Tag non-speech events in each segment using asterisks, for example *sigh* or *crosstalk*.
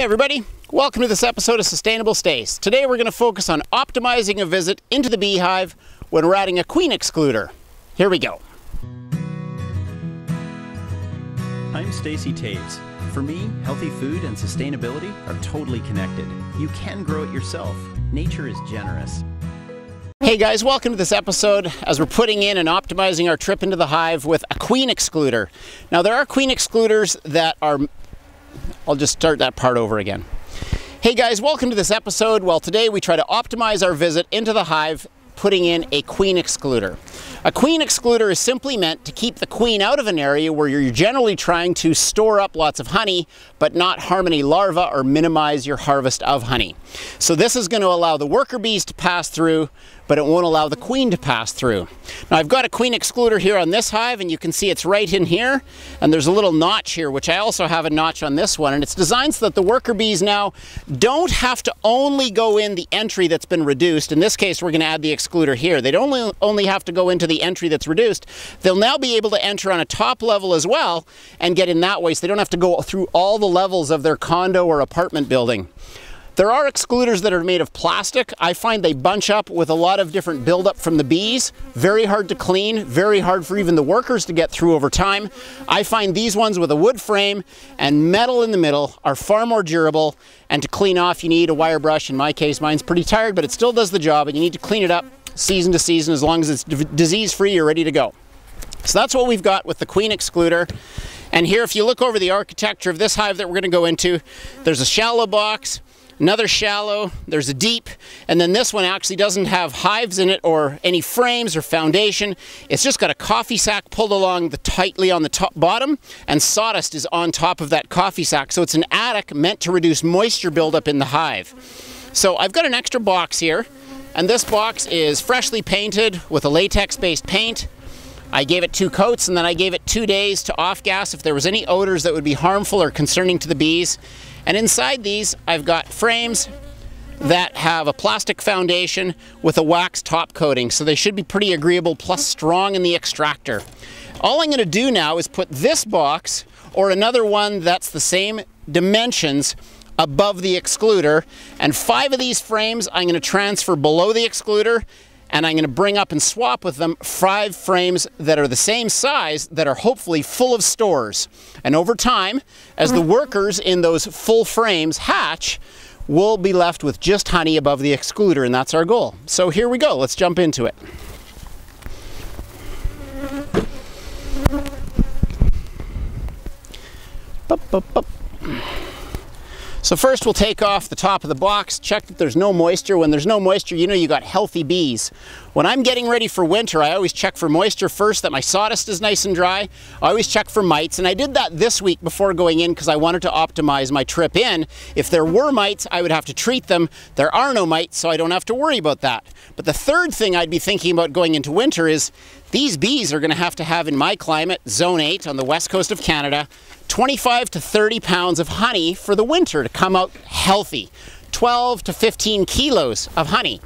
Hey everybody, welcome to this episode of Sustainable Stace. Today we're going to focus on optimizing a visit into the beehive when we're adding a queen excluder. Here we go. I'm Stacey Taves. For me, healthy food and sustainability are totally connected. You can grow it yourself. Nature is generous. Hey guys, welcome to this episode as we're putting in and optimizing our trip into the hive with a queen excluder. Now there are queen excluders that are I'll just start that part over again. Hey guys, welcome to this episode. Well, today we try to optimize our visit into the hive putting in a queen excluder. A queen excluder is simply meant to keep the queen out of an area where you're generally trying to store up lots of honey, but not harm any larvae or minimize your harvest of honey. So this is going to allow the worker bees to pass through, but it won't allow the queen to pass through. Now I've got a queen excluder here on this hive, and you can see it's right in here, and there's a little notch here, which I also have a notch on this one, and it's designed so that the worker bees now don't have to only go in the entry that's been reduced. In this case, we're going to add the excluder here. They don't only, only have to go into the entry that's reduced, they'll now be able to enter on a top level as well and get in that way so they don't have to go through all the levels of their condo or apartment building. There are excluders that are made of plastic. I find they bunch up with a lot of different buildup from the bees. Very hard to clean, very hard for even the workers to get through over time. I find these ones with a wood frame and metal in the middle are far more durable and to clean off you need a wire brush. In my case mine's pretty tired but it still does the job and you need to clean it up season to season as long as it's disease free you're ready to go. So that's what we've got with the queen excluder. And here if you look over the architecture of this hive that we're going to go into, there's a shallow box, another shallow, there's a deep, and then this one actually doesn't have hives in it or any frames or foundation. It's just got a coffee sack pulled along the tightly on the top bottom, and sawdust is on top of that coffee sack. So it's an attic meant to reduce moisture buildup in the hive. So I've got an extra box here, and this box is freshly painted with a latex-based paint. I gave it two coats and then I gave it two days to off gas if there was any odors that would be harmful or concerning to the bees. And inside these, I've got frames that have a plastic foundation with a wax top coating, so they should be pretty agreeable plus strong in the extractor. All I'm going to do now is put this box or another one that's the same dimensions above the excluder and five of these frames I'm going to transfer below the excluder and I'm going to bring up and swap with them five frames that are the same size that are hopefully full of stores. And over time, as the mm. workers in those full frames hatch, we'll be left with just honey above the excluder, and that's our goal. So here we go, let's jump into it. Bup, bup, bup. So first we'll take off the top of the box, check that there's no moisture. When there's no moisture, you know you got healthy bees. When I'm getting ready for winter, I always check for moisture first, that my sawdust is nice and dry. I always check for mites, and I did that this week before going in because I wanted to optimize my trip in. If there were mites, I would have to treat them. There are no mites, so I don't have to worry about that. But the third thing I'd be thinking about going into winter is these bees are going to have to have in my climate, zone 8 on the west coast of Canada, 25 to 30 pounds of honey for the winter to come out healthy. 12 to 15 kilos of honey.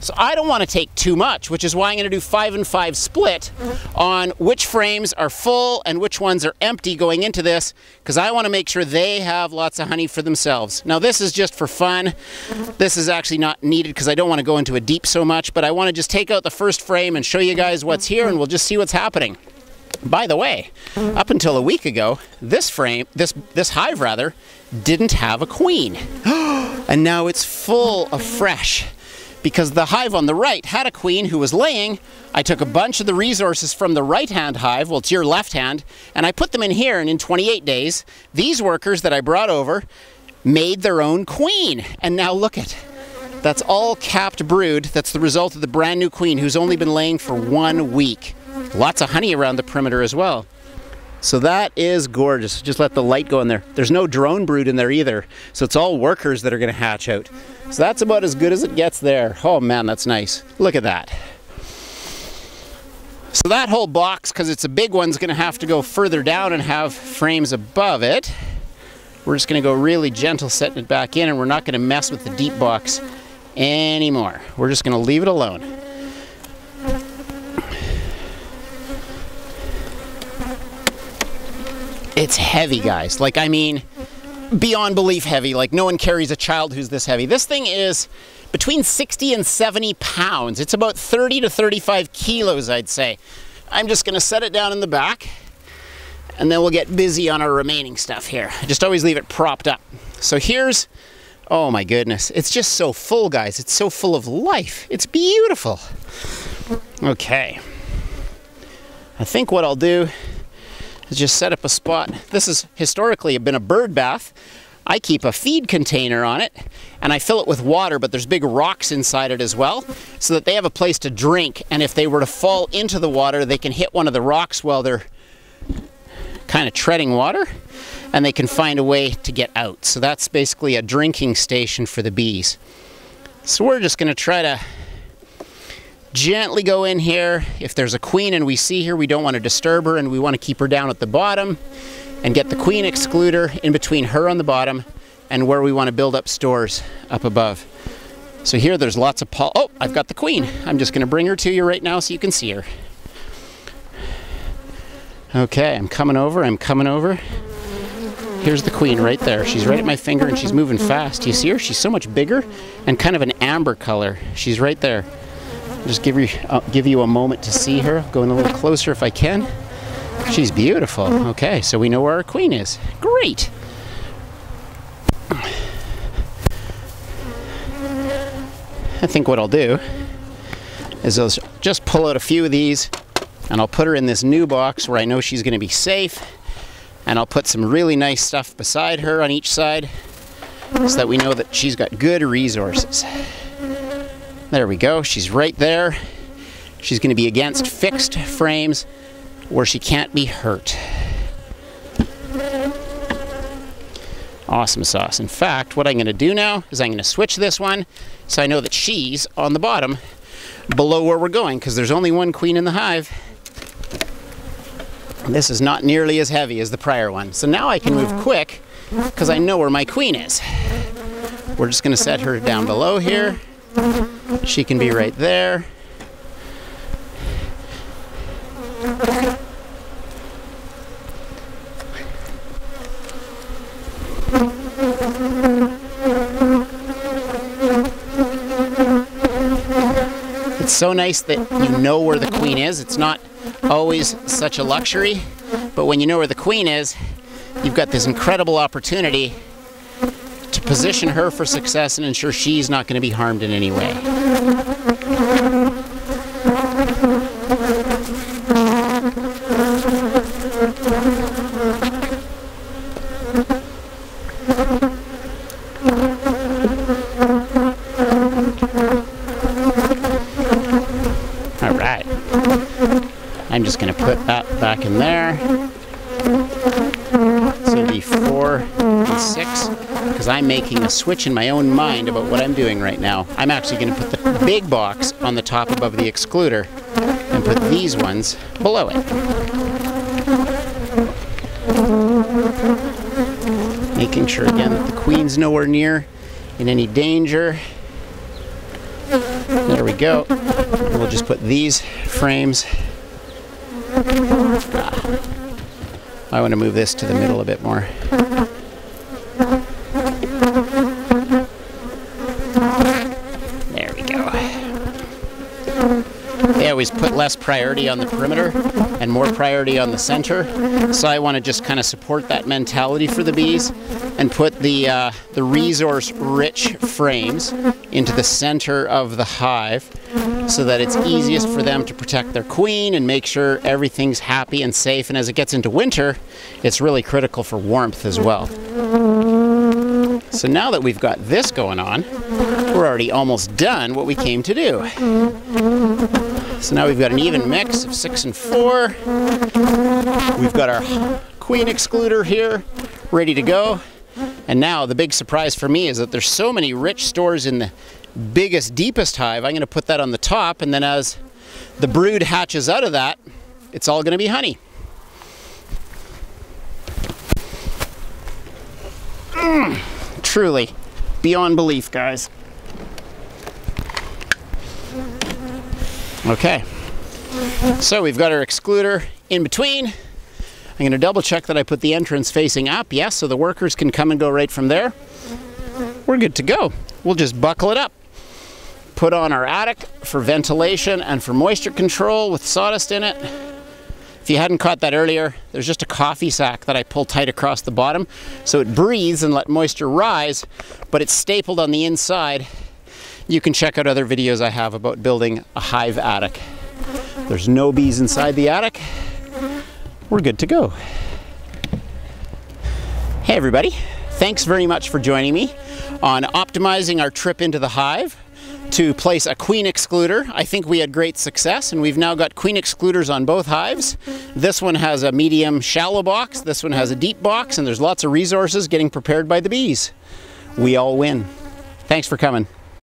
So I don't want to take too much, which is why I'm going to do five and five split mm-hmm. on which frames are full and which ones are empty going into this, because I want to make sure they have lots of honey for themselves. Now this is just for fun. Mm-hmm. This is actually not needed because I don't want to go into a deep so much, but I want to just take out the first frame and show you guys what's mm-hmm. here and we'll just see what's happening. By the way, up until a week ago, this frame, this, this hive rather, didn't have a queen. *gasps* and now it's full of fresh because the hive on the right had a queen who was laying. I took a bunch of the resources from the right hand hive, well, it's your left hand, and I put them in here. And in 28 days, these workers that I brought over made their own queen. And now look at that's all capped brood. That's the result of the brand new queen who's only been laying for one week. Lots of honey around the perimeter as well. So that is gorgeous. Just let the light go in there. There's no drone brood in there either. So it's all workers that are going to hatch out. So that's about as good as it gets there. Oh man, that's nice. Look at that. So that whole box, because it's a big one, is going to have to go further down and have frames above it. We're just going to go really gentle setting it back in and we're not going to mess with the deep box anymore. We're just going to leave it alone. It's heavy, guys. Like, I mean, beyond belief heavy. Like no one carries a child who's this heavy. This thing is between 60 and 70 pounds. It's about 30 to 35 kilos, I'd say. I'm just gonna set it down in the back and then we'll get busy on our remaining stuff here. Just always leave it propped up. So here's, oh my goodness, it's just so full, guys. It's so full of life. It's beautiful. Okay. I think what I'll do just set up a spot. This has historically been a bird bath. I keep a feed container on it and I fill it with water, but there's big rocks inside it as well, so that they have a place to drink. And if they were to fall into the water, they can hit one of the rocks while they're kind of treading water and they can find a way to get out. So that's basically a drinking station for the bees. So we're just going to try to gently go in here. If there's a queen and we see her, we don't want to disturb her and we want to keep her down at the bottom and get the queen excluder in between her on the bottom and where we want to build up stores up above. So here there's lots of pol- Oh, I've got the queen. I'm just going to bring her to you right now so you can see her. Okay, I'm coming over, I'm coming over. Here's the queen right there. She's right at my finger and she's moving fast. You see her? She's so much bigger and kind of an amber color. She's right there. Just give you, uh, give you a moment to see her. Going a little closer if I can. She's beautiful. Okay, so we know where our queen is. Great. I think what I'll do is I'll just pull out a few of these and I'll put her in this new box where I know she's going to be safe and I'll put some really nice stuff beside her on each side so that we know that she's got good resources. There we go, she's right there. She's going to be against fixed frames where she can't be hurt. Awesome sauce. In fact, what I'm going to do now is I'm to switch this one so I know that she's on the bottom below where we're going because there's only one queen in the hive. This is not nearly as heavy as the prior one. So now I can move quick because I know where my queen is. We're just going to set her down below here. She can be right there. It's so nice that you know where the queen is. It's not always such a luxury, but when you know where the queen is, you've got this incredible opportunity position her for success and ensure she's not going to be harmed in any way. All right. I'm just going to put that back in there. So it'll be four and six because I'm making a switch in my own mind about what I'm doing right now. I'm actually going to put the big box on the top above the excluder and put these ones below it. Making sure again that the queen's nowhere near in any danger. There we go. We'll just put these frames. Ah. I want to move this to the middle a bit more. There we go. They always put less priority on the perimeter and more priority on the center. So I want to just kind of support that mentality for the bees and put the, uh, the resource-rich frames into the center of the hive so that it's easiest for them to protect their queen and make sure everything's happy and safe. And as it gets into winter, it's really critical for warmth as well. So now that we've got this going on, we're already almost done what we came to do. So now we've got an even mix of six and four. We've got our queen excluder here ready to go. And now the big surprise for me is that there's so many rich stores in the biggest, deepest hive. I'm going to put that on the top, and then as the brood hatches out of that, it's all going to be honey. Mm, truly, beyond belief, guys. Okay, so we've got our excluder in between. I'm going to double check that I put the entrance facing up, yes, so the workers can come and go right from there. We're good to go. We'll just buckle it up. Put on our attic for ventilation and for moisture control with sawdust in it. If you hadn't caught that earlier, there's just a coffee sack that I pull tight across the bottom so it breathes and let moisture rise, but it's stapled on the inside. You can check out other videos I have about building a hive attic. There's no bees inside the attic. We're good to go. Hey everybody, thanks very much for joining me on optimizing our trip into the hive to place a queen excluder. I think we had great success and we've now got queen excluders on both hives. This one has a medium shallow box, this one has a deep box, and there's lots of resources getting prepared by the bees. We all win. Thanks for coming.